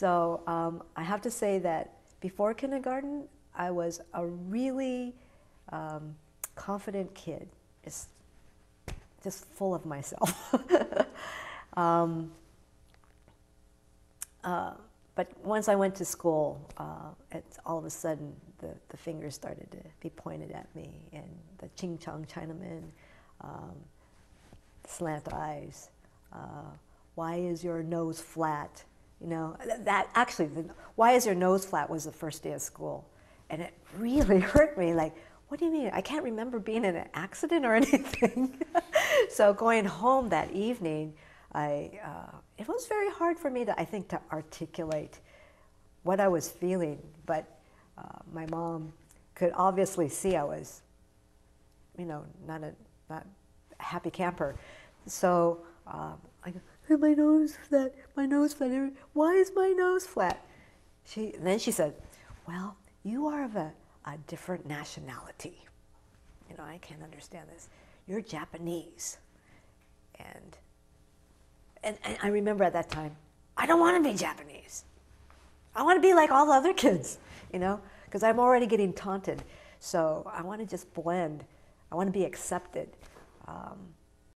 So um, I have to say that before kindergarten, I was a really um, confident kid, just, just full of myself. um, uh, but once I went to school, uh, all of a sudden the, the fingers started to be pointed at me, and the ching chong Chinaman, um, slant eyes. Uh, why is your nose flat? You know, that actually, the, why is your nose flat was the first day of school. And it really hurt me. Like, what do you mean? I can't remember being in an accident or anything. so going home that evening, I, uh, it was very hard for me to, I think, to articulate what I was feeling. But uh, my mom could obviously see I was, you know, not a, not happy camper. So um, I go, my nose flat, my nose flat. Why is my nose flat? She, then she said, well, you are of a, a different nationality. You know, I can't understand this. You're Japanese. And, and, and I remember at that time, I don't want to be Japanese. I want to be like all the other kids, you know, because I'm already getting taunted. So I want to just blend. I want to be accepted. Um,